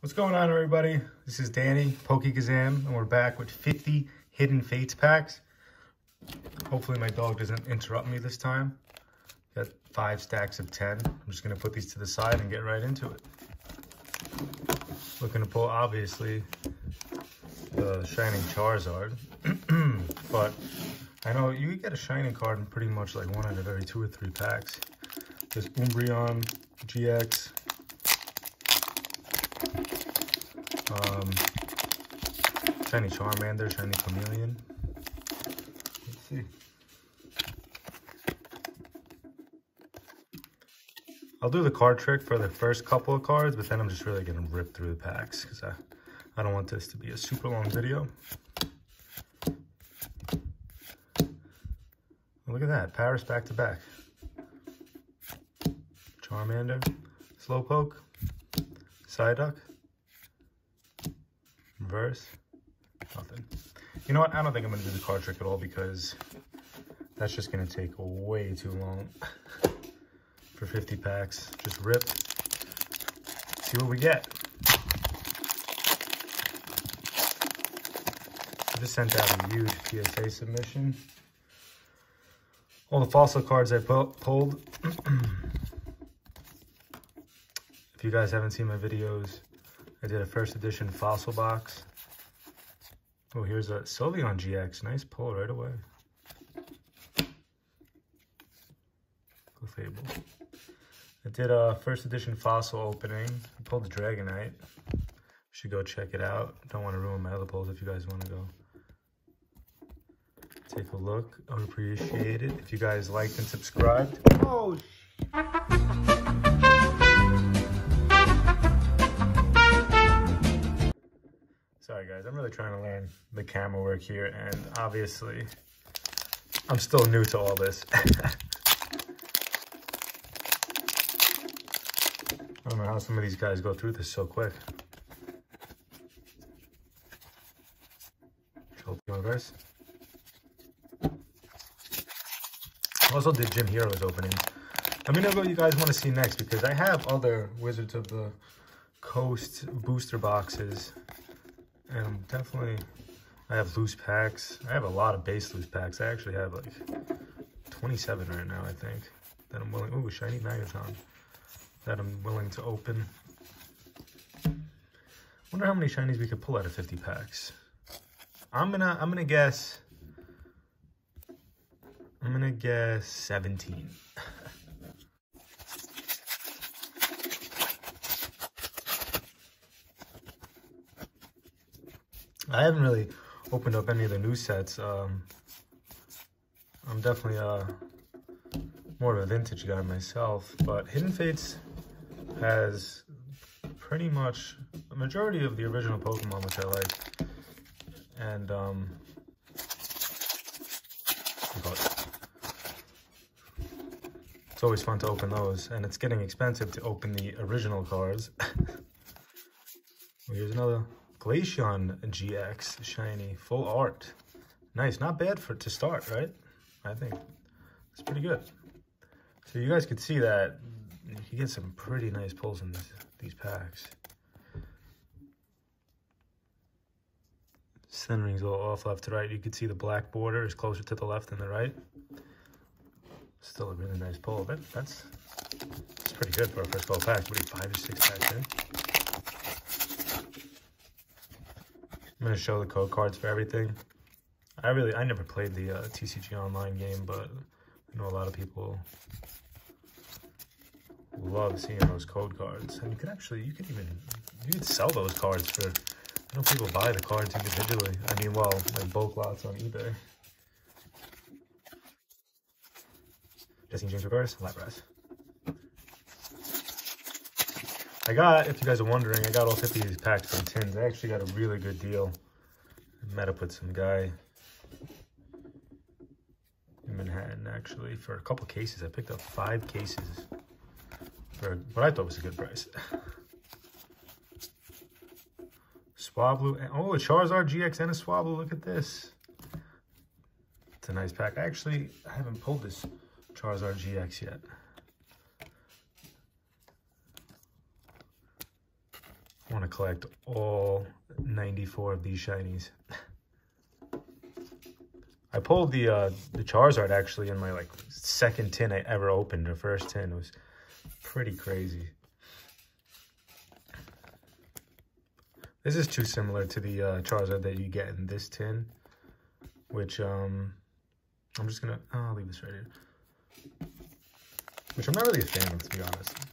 What's going on, everybody? This is Danny, PokeKazam, and we're back with 50 Hidden Fates packs. Hopefully my dog doesn't interrupt me this time. Got five stacks of 10. I'm just to put these to the side and get right into it. Looking to pull, obviously, the Shining Charizard. but I know you get a Shining card in pretty much like one out of every two or three packs. There's Umbreon GX, Um, shiny Charmander, shiny Charmeleon. Let's see. I'll do the card trick for the first couple of cards, but then I'm just really gonna rip through the packs because I, I don't want this to be a super long video. Look at that, Paras back to back. Charmander, Slowpoke, Psyduck, Reverse, nothing. You know what? I don't think I'm going to do the card trick at all because that's just going to take way too long for 50 packs. Just rip, see what we get. I just sent out a huge PSA submission. All the fossil cards I pulled. if you guys haven't seen my videos, I did a first edition fossil box. Oh, here's a Sylveon GX. Nice pull right away. Clefable. I did a first edition fossil opening. I pulled the Dragonite. Should go check it out. Don't want to ruin my other pulls if you guys want to go take a look. I would appreciate it if you guys liked and subscribed. Oh, Sorry guys, I'm really trying to learn the camera work here and obviously I'm still new to all this. I don't know how some of these guys go through this so quick. Universe. Also did Gym Heroes opening. Let me know what you guys want to see next because I have other Wizards of the Coast booster boxes and I'm definitely, I have loose packs. I have a lot of base loose packs. I actually have like 27 right now, I think, that I'm willing, ooh, shiny Magneton, that I'm willing to open. wonder how many shinies we could pull out of 50 packs. I'm gonna, I'm gonna guess, I'm gonna guess 17. I haven't really opened up any of the new sets. Um, I'm definitely uh, more of a vintage guy myself, but Hidden Fates has pretty much a majority of the original Pokemon, which I like. And, um, it's always fun to open those, and it's getting expensive to open the original cards. Here's another Glaceon GX shiny full art. Nice, not bad for to start, right? I think it's pretty good. So you guys could see that you get some pretty nice pulls in this, these packs. Centering's a little off left to right. You can see the black border is closer to the left than the right. Still a really nice pull. That, that's, that's pretty good for a first 12 pack. What are you, five or six packs in? I'm going to show the code cards for everything. I really, I never played the uh, TCG Online game, but I know a lot of people love seeing those code cards. And you can actually, you can even, you can sell those cards for, I know people buy the cards individually. I mean, well, like bulk lots on eBay. Jesse James Reverse, Lapras. I got, if you guys are wondering, I got all 50 of these packs from Tins. I actually got a really good deal. I met up with some guy in Manhattan, actually, for a couple cases. I picked up five cases for what I thought was a good price. Swablu, oh, a Charizard GX and a Swablu, look at this. It's a nice pack. Actually, I haven't pulled this Charizard GX yet. Want to collect all 94 of these shinies. I pulled the uh, the Charizard actually in my like second tin I ever opened. The first tin was pretty crazy. This is too similar to the uh, Charizard that you get in this tin, which um, I'm just gonna, I'll leave this right here. Which I'm not really a fan of, to be honest.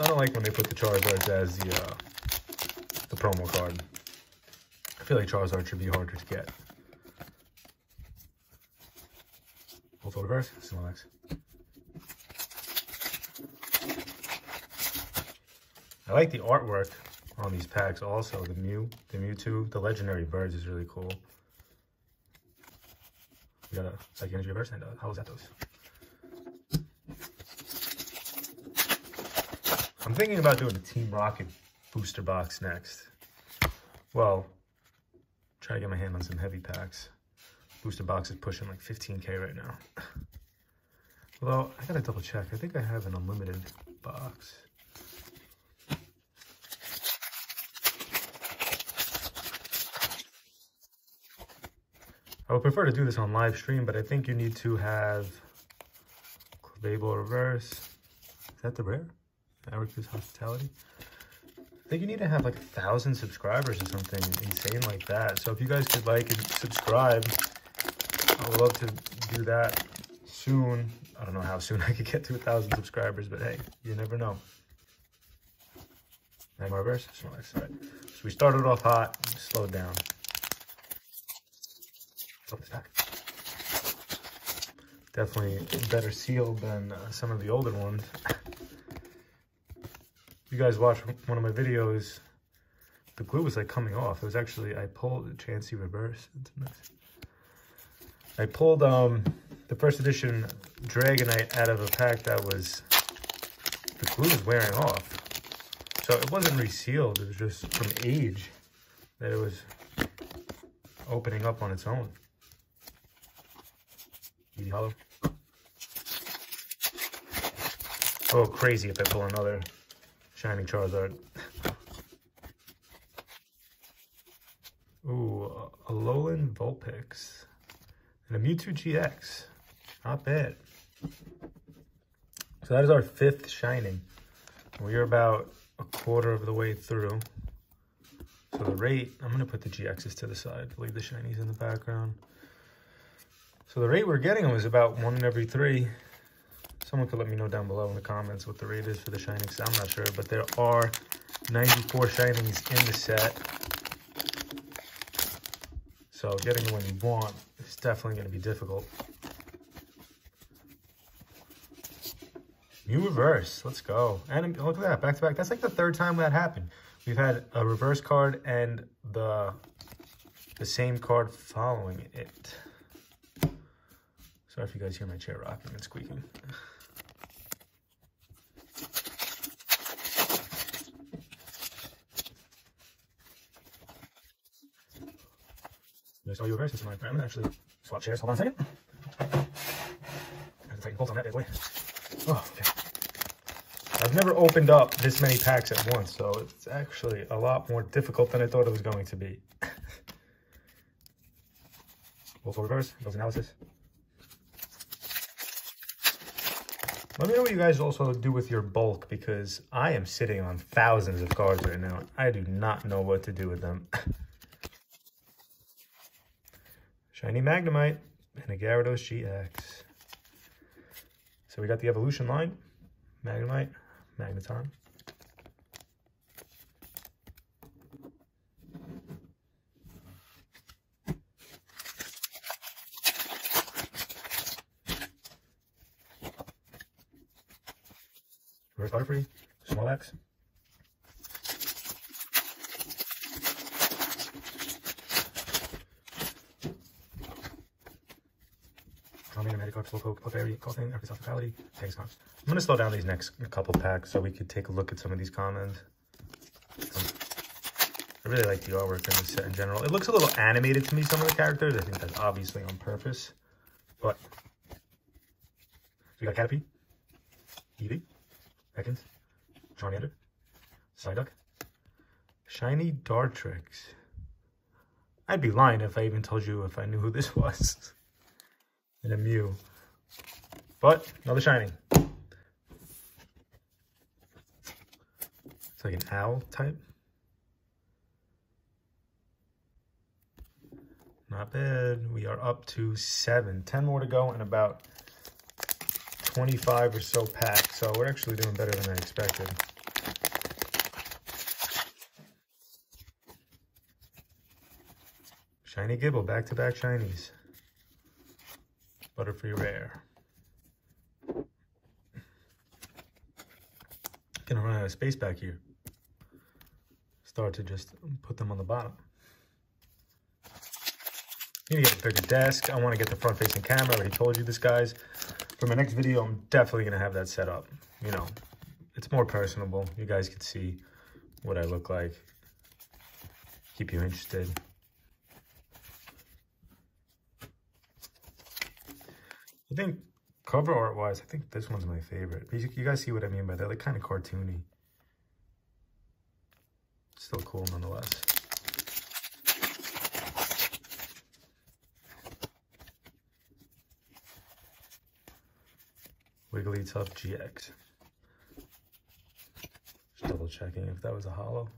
I don't like when they put the Charizards as the, uh, the promo card. I feel like Charizard should be harder to get. Full reverse, small I like the artwork on these packs also. The Mew, the Mewtwo, the Legendary Birds is really cool. We got a Psychic Energy Reverse and uh, how was that those? I'm thinking about doing a Team Rocket booster box next. Well, try to get my hand on some heavy packs. Booster box is pushing like 15k right now. Although, I gotta double check. I think I have an unlimited box. I would prefer to do this on live stream, but I think you need to have Clefable Reverse. Is that the rare? Erika's Hospitality. I think you need to have like a thousand subscribers or something insane like that. So if you guys could like and subscribe, I would love to do that soon. I don't know how soon I could get to a thousand subscribers, but hey, you never know. Nine reverse, small X, right. So we started off hot, slowed down. Definitely better sealed than uh, some of the older ones. you guys watched one of my videos, the glue was like coming off. It was actually, I pulled the Chansey reverse. I pulled um, the first edition Dragonite out of a pack that was, the glue was wearing off. So it wasn't resealed, it was just from age that it was opening up on its own. Holo. Oh, crazy if I pull another Shining Charizard. Ooh, a Alolan Vulpix. And a Mewtwo GX. Not bad. So that is our fifth Shining. We are about a quarter of the way through. So the rate, I'm going to put the GXs to the side. Leave the Shinies in the background. So the rate we're getting was about one in every three. Someone could let me know down below in the comments what the rate is for the Shinings. I'm not sure, but there are 94 Shinings in the set. So getting the one you want is definitely going to be difficult. New reverse. Let's go. And look at that, back to back. That's like the third time that happened. We've had a reverse card and the the same card following it. Sorry if you guys hear my chair rocking and squeaking. Saw you over since my grandma actually swap chairs. Hold on a second. I have to tighten bolts on that boy. Oh, okay. I've never opened up this many packs at once, so it's actually a lot more difficult than I thought it was going to be. Also reverse, goes analysis. Let me know what you guys also do with your bulk because I am sitting on thousands of cards right now. I do not know what to do with them. Shiny Magnemite and a Gyarados GX. So we got the evolution line, Magnemite, Magneton. Reverse Butterfree, Small Erika's Hospitality, Thanks, I'm going to slow down these next couple packs so we could take a look at some of these comments. Um, I really like the artwork in this set in general. It looks a little animated to me, some of the characters. I think that's obviously on purpose. But, we got Caterpie, Eevee, Ekans, Charmander, Psyduck. Shiny Dartrix. I'd be lying if I even told you if I knew who this was. And a Mew. But, another shiny. It's like an owl type. Not bad. We are up to seven. Ten more to go and about 25 or so packs. So we're actually doing better than I expected. Shiny Gible, back-to-back -back shinies. Butterfree Rare. Gonna run out of space back here. Start to just put them on the bottom. Need to get a bigger desk. I want to get the front-facing camera. I already told you this, guys. For my next video, I'm definitely to have that set up. You know, it's more personable. You guys can see what I look like. Keep you interested. I think cover art wise, I think this one's my favorite. You guys see what I mean by that? Like kind of cartoony. Still cool nonetheless. Wigglytuff GX. Just double checking if that was a holo.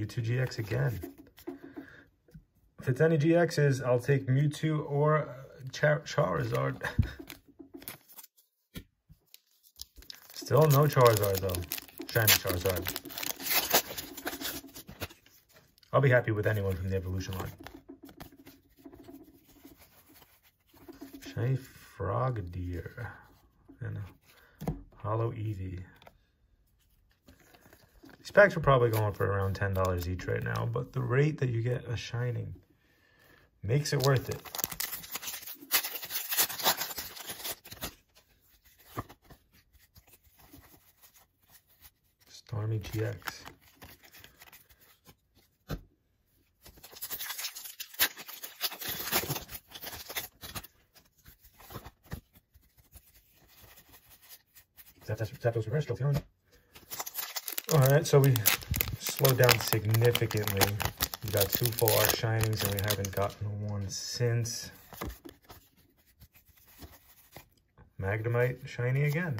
Mewtwo GX again. If it's any GXs, I'll take Mewtwo or Char Charizard. Still no Charizard though. Shiny Charizard. I'll be happy with anyone from the evolution line. Shiny Frogadier and Holo Eevee. Packs are probably going for around $10 each right now, but the rate that you get a Shining makes it worth it. Starmie GX. Zapdos Reverse still feeling it. Alright, so we slowed down significantly. We got two full art shinings and we haven't gotten one since. Magnemite shiny again.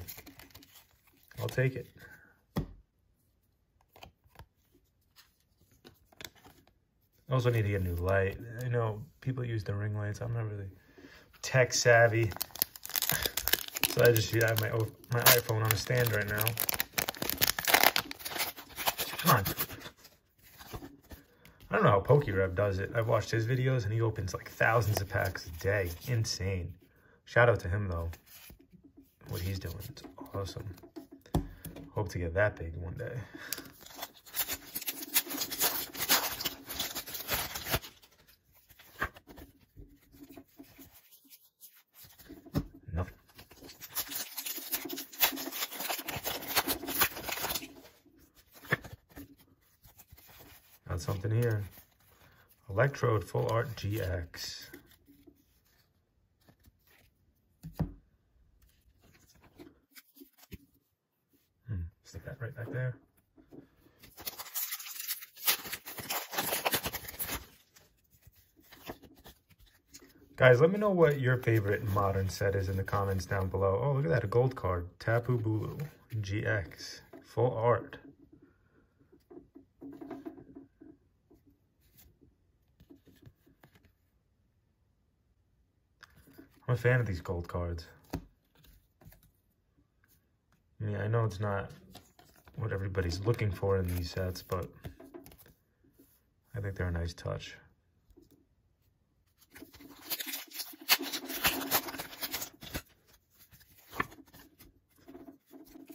I'll take it. I also need to get a new light. I know people use the ring lights. I'm not really tech savvy. So I just have my my iPhone on a stand right now. Come on. I don't know how PokeRev does it. I've watched his videos and he opens like thousands of packs a day. Insane. Shout out to him though. What he's doing. It's awesome. Hope to get that big one day. Something here. Electrode Full Art GX. Hmm, stick that right back there. Guys, let me know what your favorite modern set is in the comments down below. Oh, look at that, a gold card. Tapu Bulu GX. Full art. I'm a fan of these gold cards. I mean, I know it's not what everybody's looking for in these sets, but I think they're a nice touch.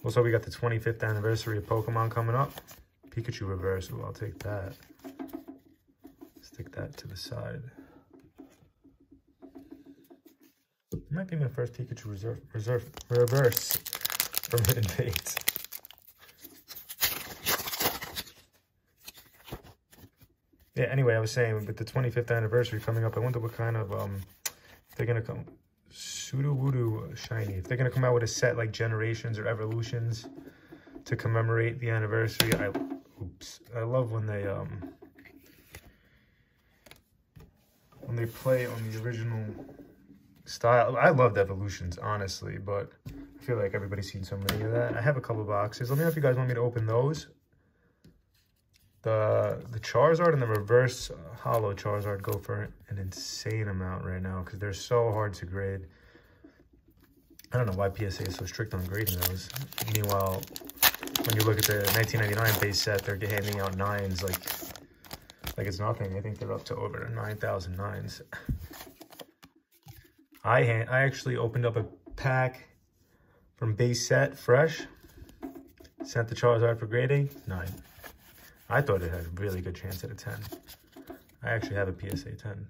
Also, we got the 25th anniversary of Pokemon coming up. Pikachu reverse, I'll take that. Stick that to the side. Might be my first Pikachu reserve, reserve, reverse from Fates. Yeah, anyway, I was saying with the 25th anniversary coming up, I wonder what kind of um, they're gonna come Sudowoodo shiny. If they're gonna come out with a set like Generations or Evolutions to commemorate the anniversary, I oops. I love when they um when they play on the original style. I loved Evolutions, honestly, but I feel like everybody's seen so many of that. I have a couple boxes. Let me know if you guys want me to open those. The the Charizard and the reverse holo Charizard go for an insane amount right now because they're so hard to grade. I don't know why PSA is so strict on grading those. Meanwhile, when you look at the 1999 base set, they're handing out nines like like it's nothing. I think they're up to over 9,000 nines. I I actually opened up a pack from base set fresh. Sent the Charizard for grading, nine. I thought it had a really good chance at a 10. I actually have a PSA 10,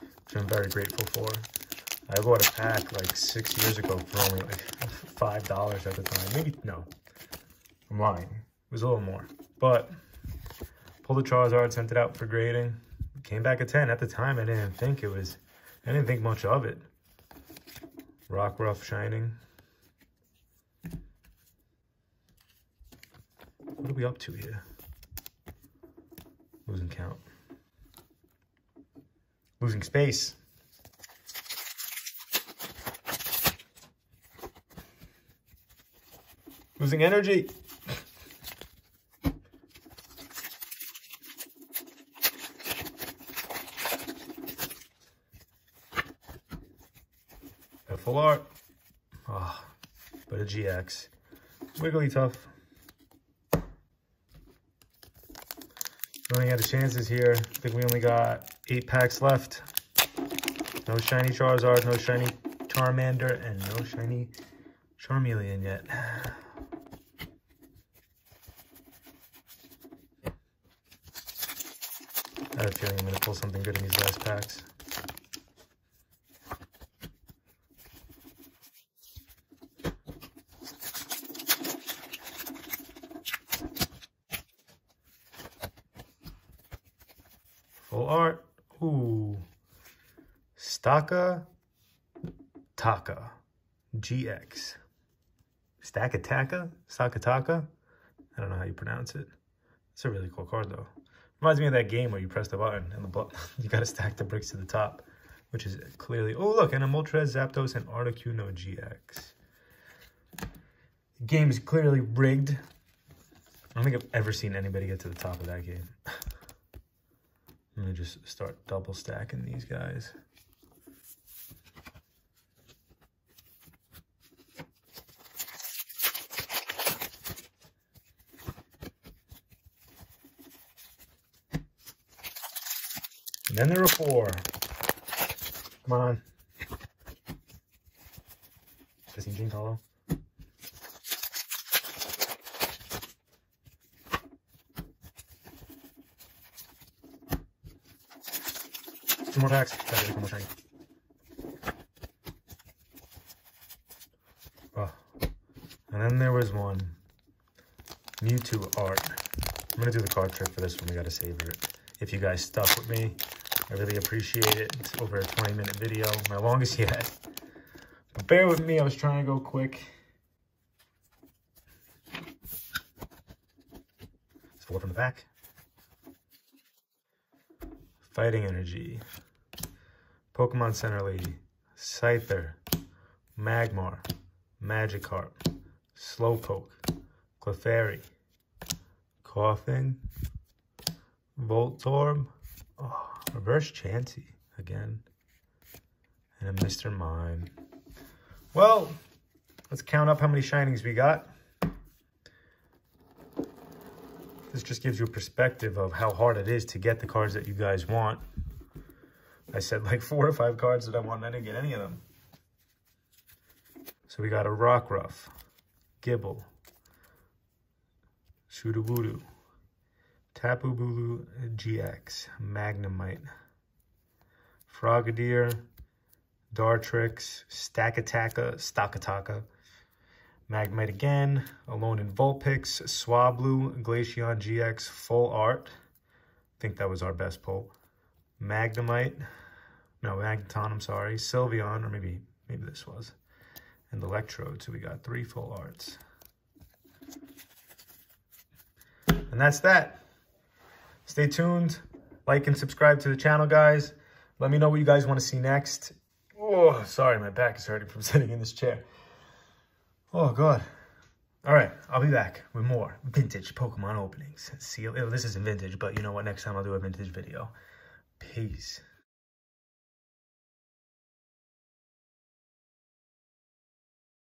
which I'm very grateful for. I bought a pack like six years ago for only like $5 at the time. Maybe, no, I'm lying. It was a little more. But pulled the Charizard, sent it out for grading. Came back a 10. At the time, I didn't think it was, I didn't think much of it. Rockruff Shining. What are we up to here? Losing count. Losing space. Losing energy. Full art. Oh, but a GX. Wigglytuff. Running out of chances here. I think we only got eight packs left. No shiny Charizard, no shiny Charmander, and no shiny Charmeleon yet. I have a feeling I'm going to pull something good in these last packs. Full art. Ooh. Staka Taka GX. Stakataka? Sakataka? I don't know how you pronounce it. It's a really cool card though. Reminds me of that game where you press the button and the you gotta stack the bricks to the top, which is clearly oh look, and a Moltres, Zapdos, and Articuno GX. The game is clearly rigged. I don't think I've ever seen anybody get to the top of that game. I'm gonna just start double stacking these guys. And then there are four. Come on. Does he Holo? Oh. And then there was one. Mewtwo art. I'm gonna do the card trick for this one. We gotta savor it. If you guys stuck with me, I really appreciate it. It's over a 20 minute video, my longest yet. But bear with me, I was trying to go quick. It's four from the back. Fighting Energy, Pokemon Center Lady, Scyther, Magmar, Magikarp, Slowpoke, Clefairy, Koffing, Voltorb, oh, Reverse Chansey again, and a Mr. Mime. Well, let's count up how many shinings we got. This just gives you a perspective of how hard it is to get the cards that you guys want. I said like four or five cards that I want, and I didn't get any of them. So we got a Rockruff, Gible, Sudowoodo, Tapu Bulu GX, Magnemite, Frogadier, Dartrix, Stakataka, Stakataka, Magnemite again, Alolan Vulpix, Swablu, Glaceon GX, Full Art. I think that was our best pull. Magnemite, no, Magneton, I'm sorry, Sylveon, or maybe, maybe this was, and Electrode. So we got three full arts. And that's that. Stay tuned. Like and subscribe to the channel, guys. Let me know what you guys want to see next. Oh, sorry, my back is hurting from sitting in this chair. Oh, God. All right, I'll be back with more vintage Pokemon openings. See. Oh, this isn't vintage, but you know what? Next time I'll do a vintage video. Peace.